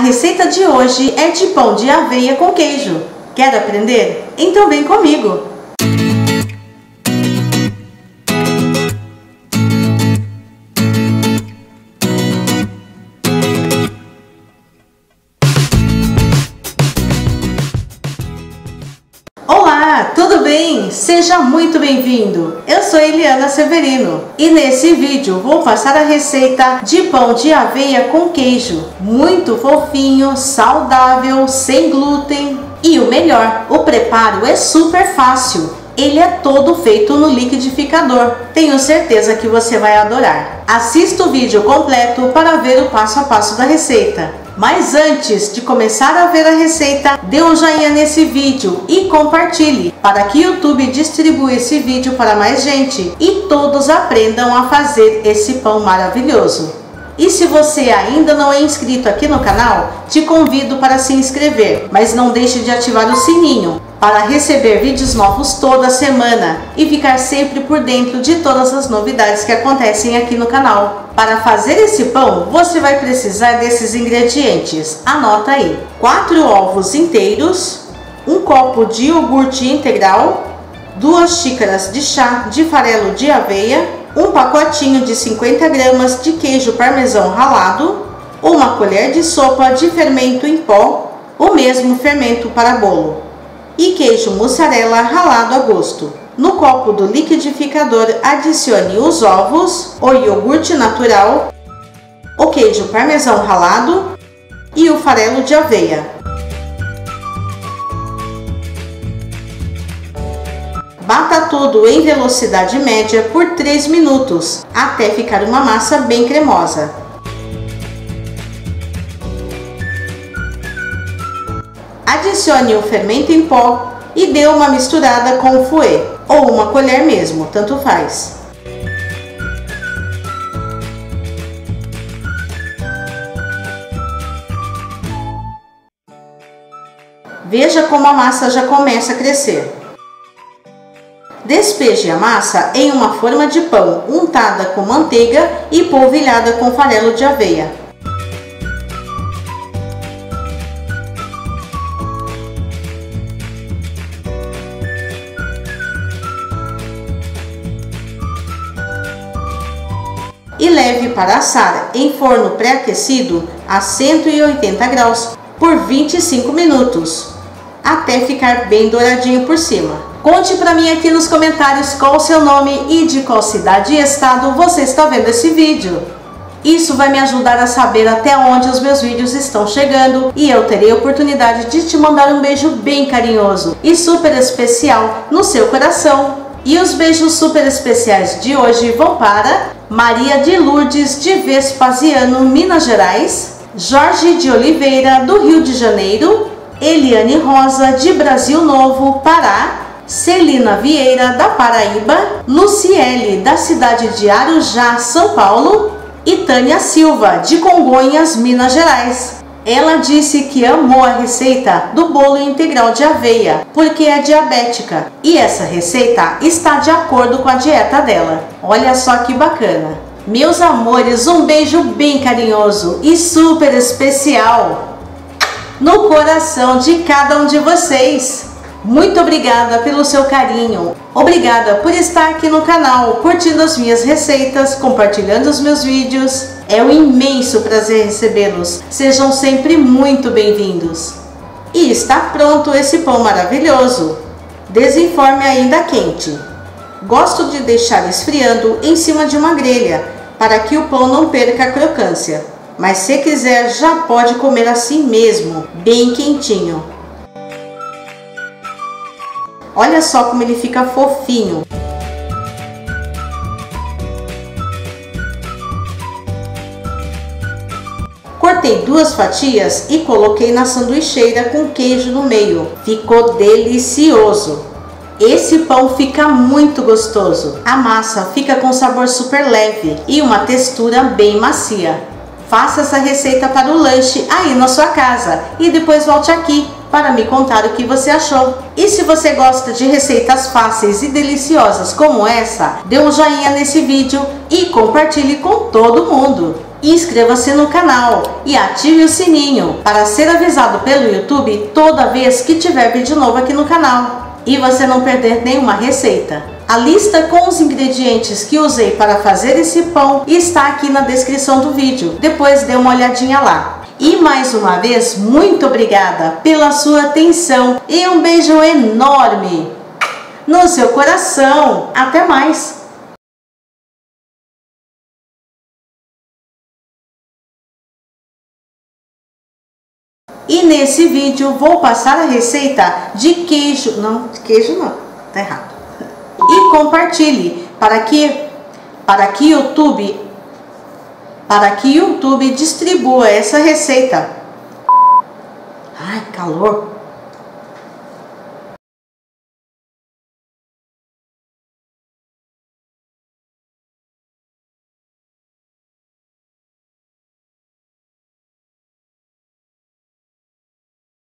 receita de hoje é de pão de aveia com queijo. Quer aprender? Então vem comigo! Bem? Seja muito bem-vindo! Eu sou Eliana Severino e nesse vídeo vou passar a receita de pão de aveia com queijo. Muito fofinho, saudável, sem glúten e o melhor, o preparo é super fácil. Ele é todo feito no liquidificador. Tenho certeza que você vai adorar. Assista o vídeo completo para ver o passo a passo da receita. Mas antes de começar a ver a receita, dê um joinha nesse vídeo e compartilhe para que o YouTube distribua esse vídeo para mais gente e todos aprendam a fazer esse pão maravilhoso. E se você ainda não é inscrito aqui no canal, te convido para se inscrever, mas não deixe de ativar o sininho para receber vídeos novos toda semana e ficar sempre por dentro de todas as novidades que acontecem aqui no canal. Para fazer esse pão, você vai precisar desses ingredientes. Anota aí: 4 ovos inteiros, um copo de iogurte integral, 2 xícaras de chá de farelo de aveia, um pacotinho de 50 gramas de queijo parmesão ralado, uma colher de sopa de fermento em pó, o mesmo fermento para bolo, e queijo mussarela ralado a gosto. No copo do liquidificador, adicione os ovos, o iogurte natural, o queijo parmesão ralado e o farelo de aveia. Bata tudo em velocidade média por 3 minutos, até ficar uma massa bem cremosa. Adicione o fermento em pó e dê uma misturada com o fouet, ou uma colher mesmo, tanto faz. Veja como a massa já começa a crescer. Despeje a massa em uma forma de pão untada com manteiga e polvilhada com farelo de aveia. E leve para assar em forno pré-aquecido a 180 graus por 25 minutos, até ficar bem douradinho por cima. Conte para mim aqui nos comentários qual o seu nome e de qual cidade e estado você está vendo esse vídeo. Isso vai me ajudar a saber até onde os meus vídeos estão chegando e eu terei a oportunidade de te mandar um beijo bem carinhoso e super especial no seu coração. E os beijos super especiais de hoje vão para Maria de Lourdes de Vespasiano, Minas Gerais, Jorge de Oliveira do Rio de Janeiro, Eliane Rosa de Brasil Novo, Pará, Celina Vieira, da Paraíba, Luciele, da cidade de Arujá, São Paulo, e Tânia Silva, de Congonhas, Minas Gerais. Ela disse que amou a receita do bolo integral de aveia, porque é diabética, e essa receita está de acordo com a dieta dela. Olha só que bacana! Meus amores, um beijo bem carinhoso e super especial no coração de cada um de vocês. Muito obrigada pelo seu carinho. Obrigada por estar aqui no canal, curtindo as minhas receitas, compartilhando os meus vídeos. É um imenso prazer recebê-los. Sejam sempre muito bem-vindos. E está pronto esse pão maravilhoso. Desenforme ainda quente. Gosto de deixar esfriando em cima de uma grelha, para que o pão não perca a crocância. Mas se quiser, já pode comer assim mesmo, bem quentinho. Olha só como ele fica fofinho. Cortei duas fatias e coloquei na sanduicheira com queijo no meio. Ficou delicioso. Esse pão fica muito gostoso. A massa fica com sabor super leve e uma textura bem macia. Faça essa receita para o lanche aí na sua casa e depois volte aqui para me contar o que você achou. E se você gosta de receitas fáceis e deliciosas como essa, dê um joinha nesse vídeo e compartilhe com todo mundo. Inscreva-se no canal e ative o sininho para ser avisado pelo YouTube toda vez que tiver vídeo novo aqui no canal e você não perder nenhuma receita. A lista com os ingredientes que usei para fazer esse pão está aqui na descrição do vídeo. Depois dê uma olhadinha lá. E mais uma vez, muito obrigada pela sua atenção e um beijo enorme no seu coração. Até mais! E nesse vídeo vou passar a receita de queijo, não, queijo não, tá errado. E compartilhe para que para que YouTube para que YouTube distribua essa receita. Ai, calor.